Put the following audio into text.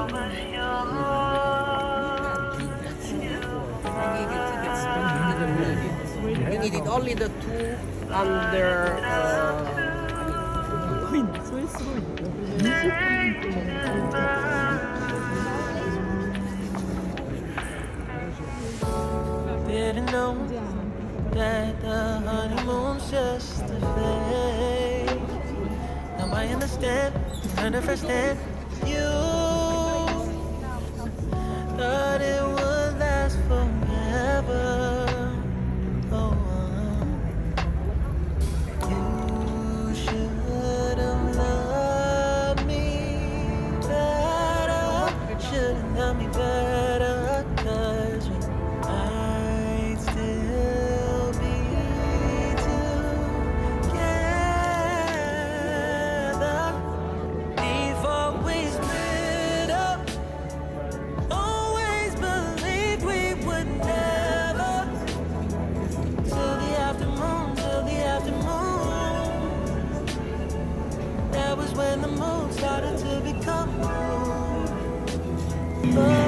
We needed only the two under. Uh, Didn't know that the honeymoon's just a phase. Now I understand, understand you. When the moon started to become. But